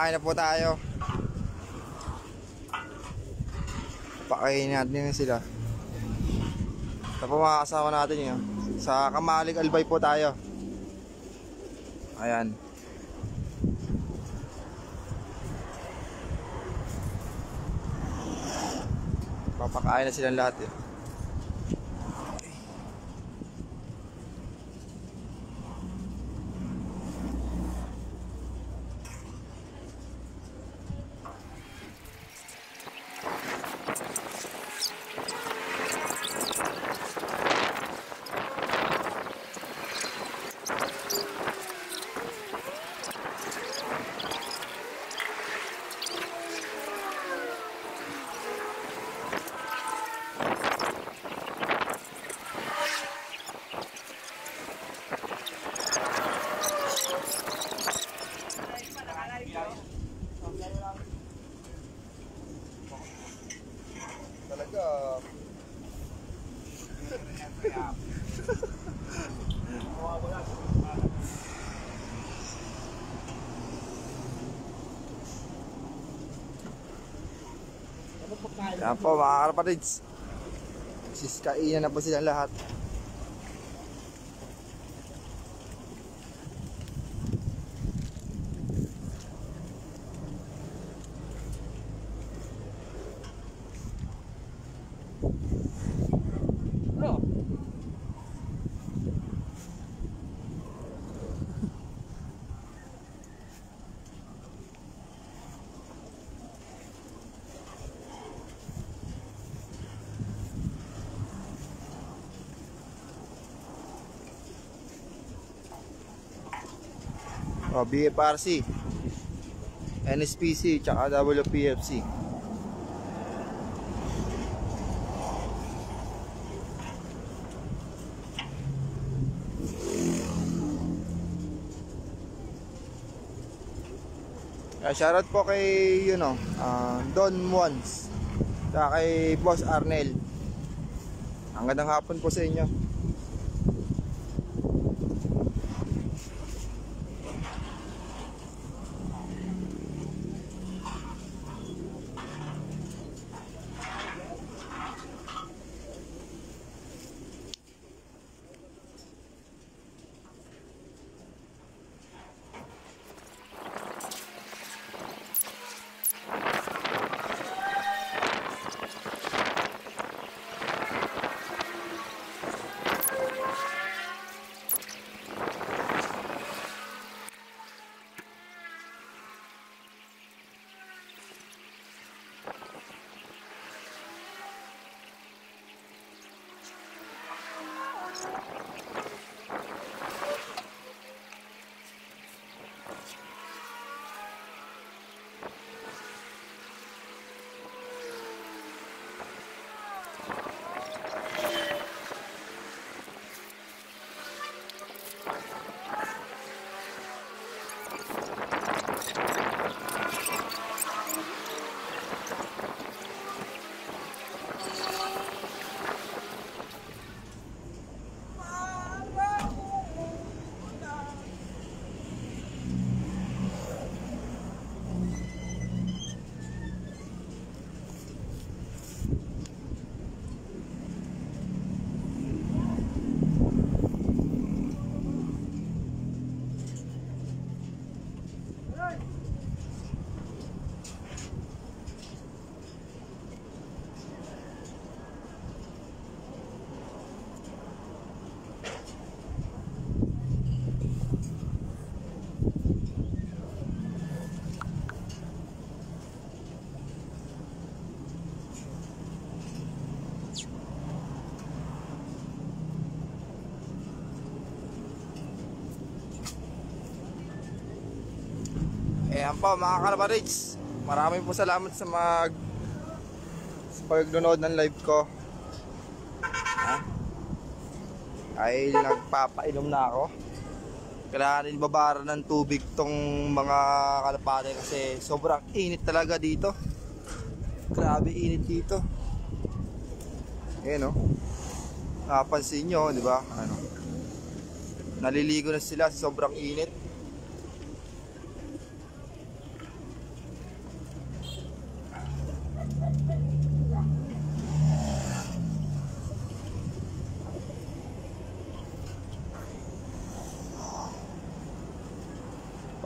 Papakain na po tayo. Papakain natin sila. Ito po mga kasama natin yun. Sa Kamalig Albay po tayo. Ayan. Papakain na silang lahat eh. Yan po mga karapatids. Siskainan na po sila lahat. Oh, BFRC, NSPC, tsaka WPFC. Uh, shoutout po kay, you know, ah, Don Mons. Tsaka kay Boss Arnel. Ang gandang hapon po sa inyo. Ayan po mga kalabarits. Maraming po salamat sa mag sa pagnonood ng live ko. Ha? Ay nagpapainom na ako. Kailangan ibabara ng tubig tong mga kalapate kasi sobrang init talaga dito. Grabe init dito. Ayan o. napansin nyo, di ba? Ano? Naliligo na sila sobrang init.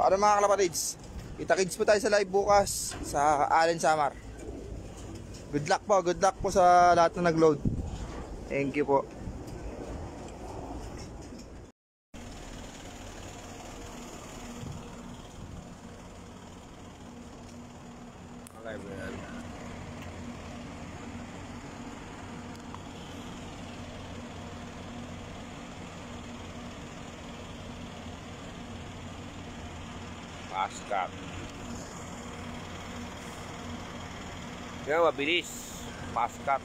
Para mga kalapatids, kita-kids po tayo sa live bukas sa Allen Samar. Good luck po, good luck po sa lahat na nag-load. Thank you po. bilis paskat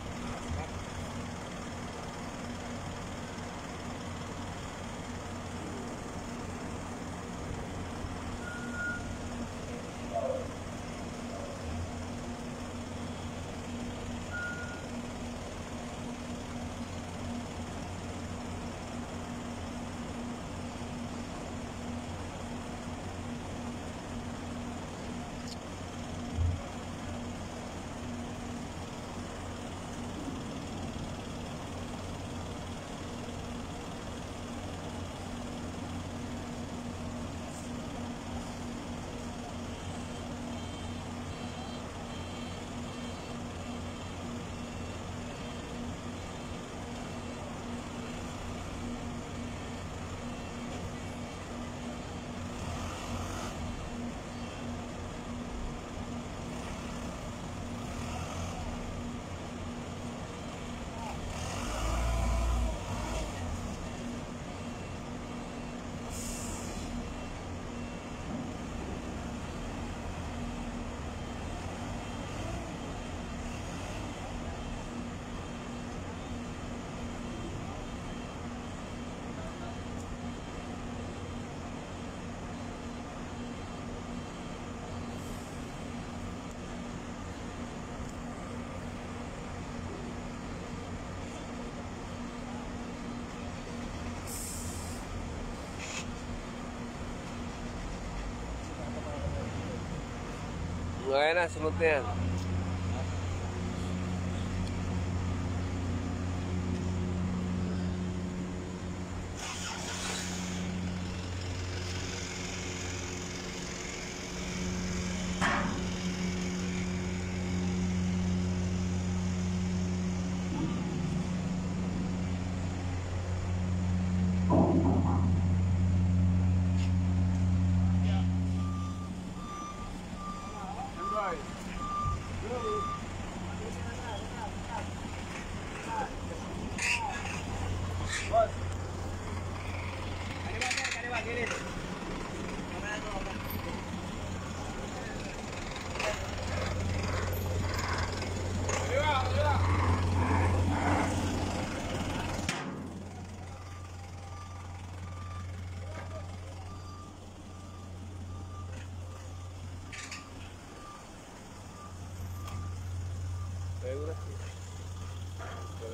Ngayon na, sunod. Kaya mo na.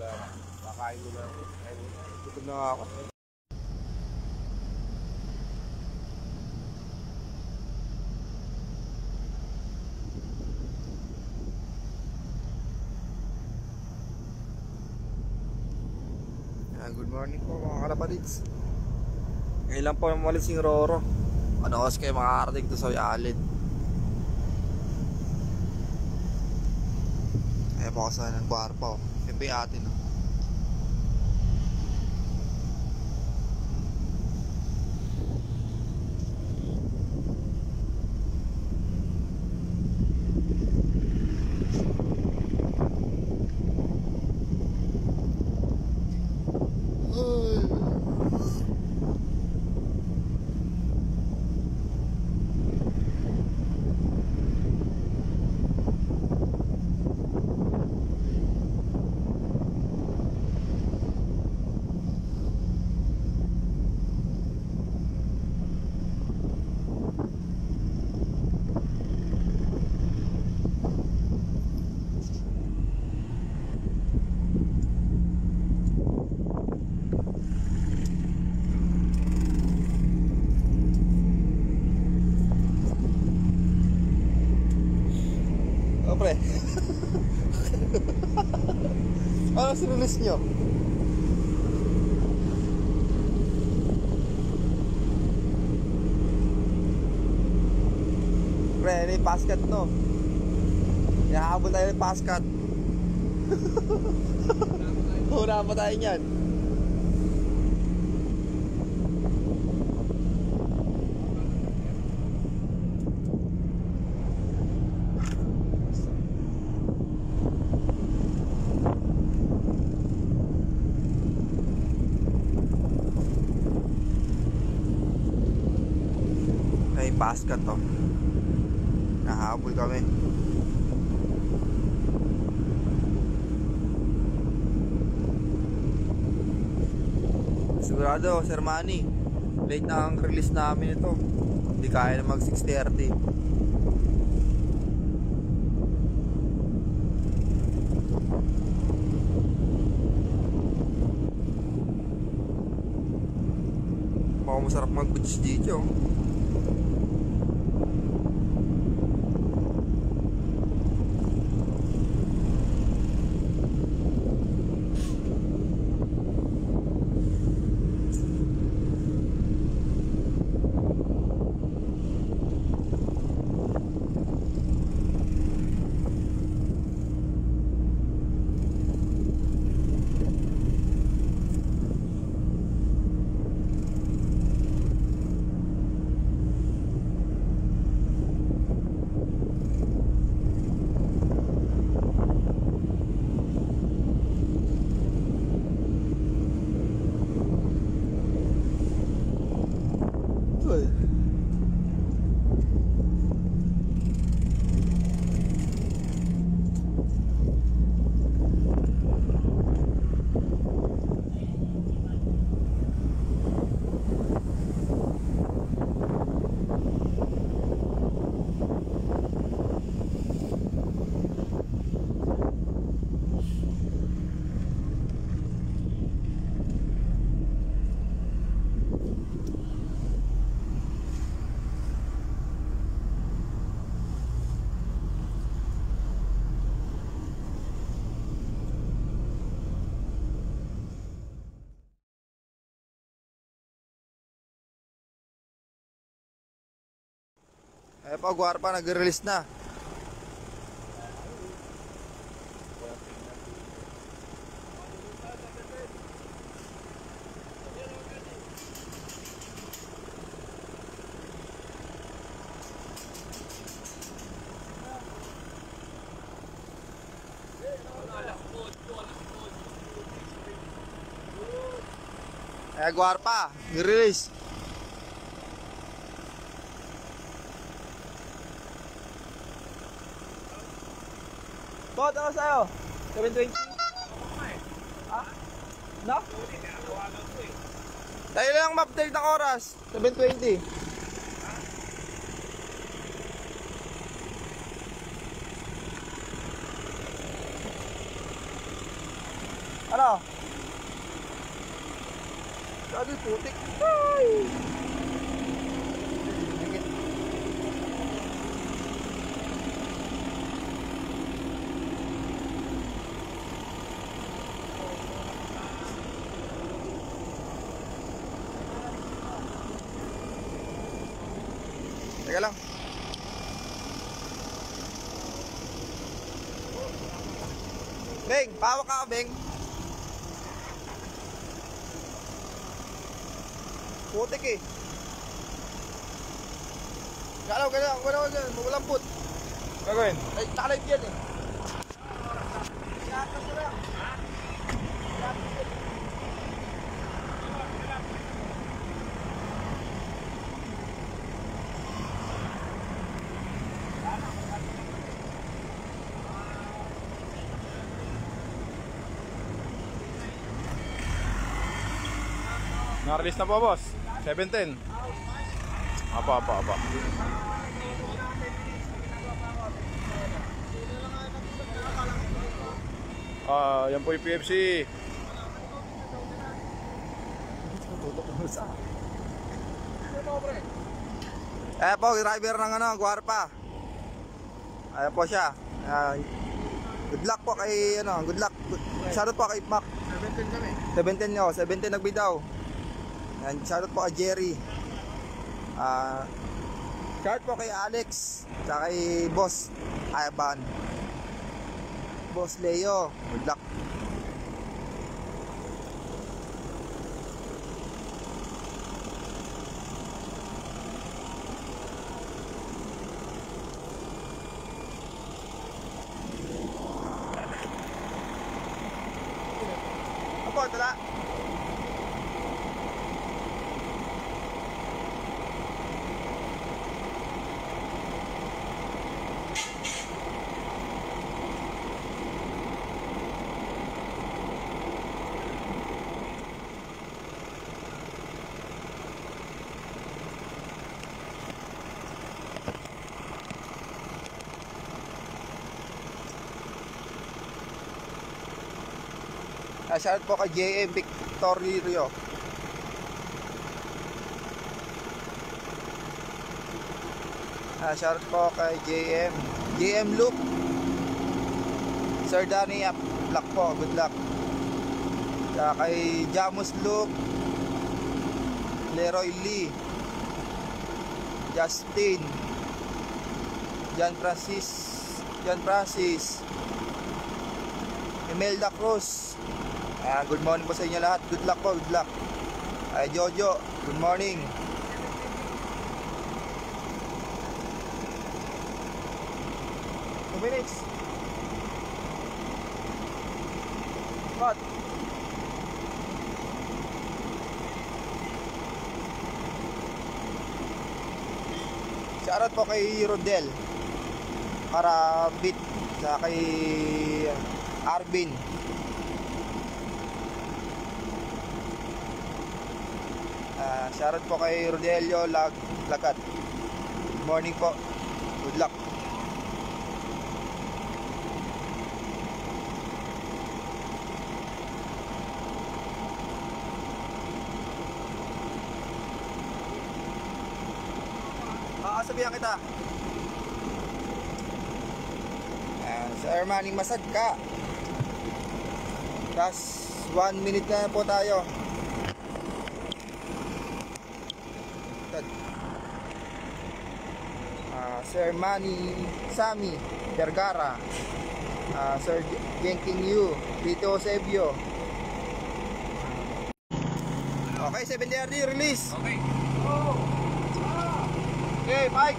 Wala. Kakain mo na ako. Mo na. Ako. Good morning po mga kalapatids. Ngayon lang po umalis yung Roro. Ano kasi kayo makakarating to sa Alid. Ayan po kasi ng bar pa oh. Yung atin oh. Ano pre? ano sinrelease nyo? Pre, ano yung paskat no? Yahabol tayo ng paskat. Hura pa tayo niyan. Ay, paskat to. Nahabol kami. Sigurado, Sir Manny. Late na ang release namin ito. Hindi kaya na mag 6.30. Baka masarap mag-beach dito. Eh pa, Guarpa nag-release na. Eh, Guarpa, nag-release. Ano sa'yo? 720? Ha? No? Tayo lang ma-update ng oras. 720. Ano? Sabi putik. Ay! Pawak ka, Beng. Putik eh. Galaw, galaw, galaw, galaw, mawalang put. Gagawin? Ay, nakalive yan eh. Na-release na po, boss. 710. Apa, apa, apa. Ah, yan po yung PFC. Eh po, driver ng ano, Guarpa. Ayan po siya. Ah, good luck po kay ano, good luck. Shoutout po kay Mac. 17 kami. 17 nyo, 17 nagbidaw. And shoutout po kay Jerry. Ah, shoutout po kay Alex, tsaka kay Boss Ayaban. Boss Leo, good luck. Ah, shout po kay JM Victorio. Ah, shout po kay JM. JM Loop. Sir Danny Up. Luck po. Good luck. Saka kay Jamus Loop. Leroy Lee. Justin. Jan Francis. Jan Francis. Imelda Cruz. Ayan, good morning po sa inyo lahat. Good luck po, good luck. Ay, Jojo, good morning. Two minutes. Cut. Shoutout po kay Rodel. Para beat sa kay Arvin. Ah, shoutout po kay Rodelio Lag Lagat. Morning po. Good luck. Makakasabihan kita. Ayan, sa Armani Masad ka. Last one minute na po tayo. Tad. Ah, Sir Manny Sami Vergara. Ah, Sir Genking Yu, Tito Eusebio. Okay, 730 release. Okay. Okay, Mike,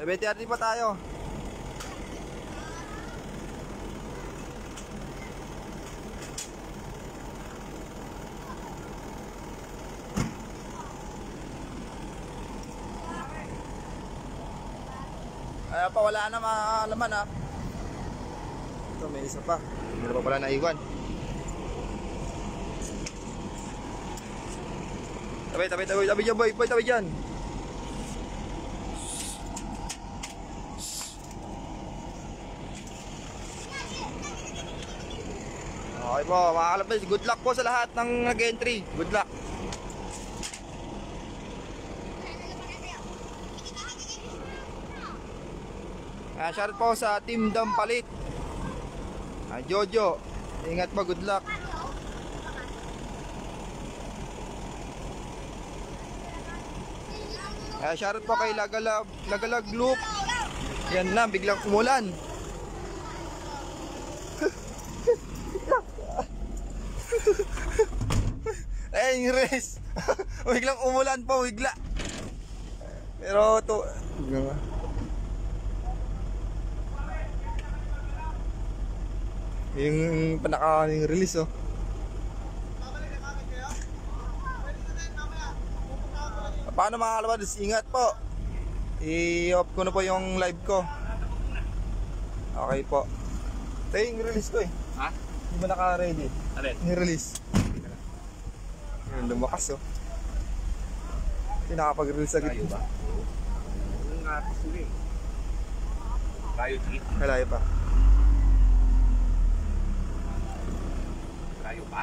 730. Seventy pa tayo. Ay, pa wala na mga laman ha. Ito may isa pa. Na pa pala naiwan. Tabi, tabi, tabi, tabi dyan boy, boy, tabi dyan. Okay po, mga kalabas, good luck po sa lahat ng nag-entry. Good luck. Ah, shout out po sa Team Dampalit. Ah, Jojo, ingat po, good luck. Ah, shout out po kay Lagalag, Lagalag Loop. Yan na, biglang umulan. Race. biglang umulan po, bigla. Pero to... Yung panaka yung release oh. Paano mga kalabas? Ingat po. I-off ko na po yung live ko. Okay po. Ito yung release ko eh. Ha? Hindi ba naka-ready? Alin? Ni-release. Yun, lumakas oh. Hindi nakapag-release agad. Layo ba? Yung nga, sige. Layo, G. Malayo pa. Layo pa.